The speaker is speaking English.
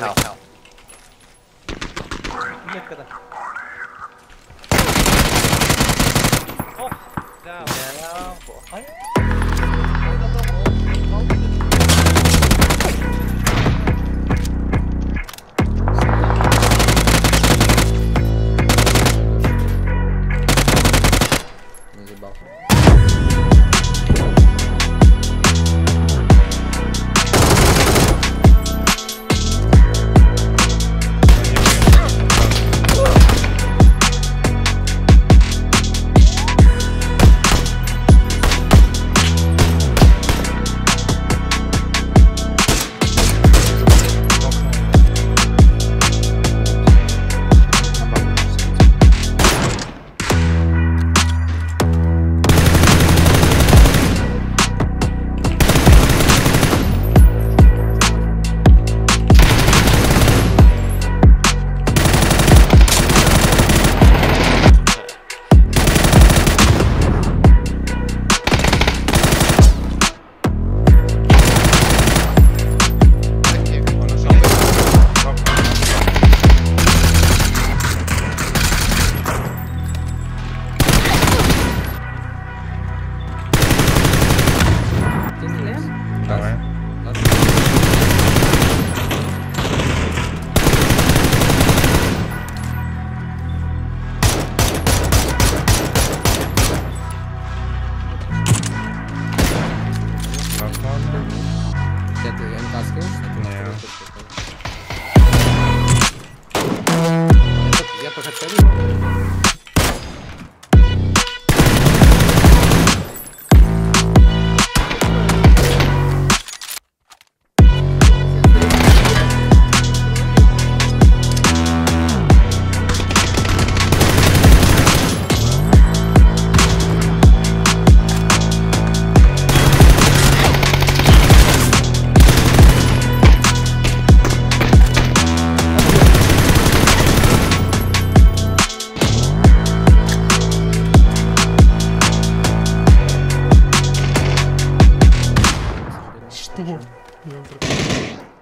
hell. hell. Ne kadar? Oh, bravo. Bravo. Hayır. Bakın. маской? Нет. Я пока Добре.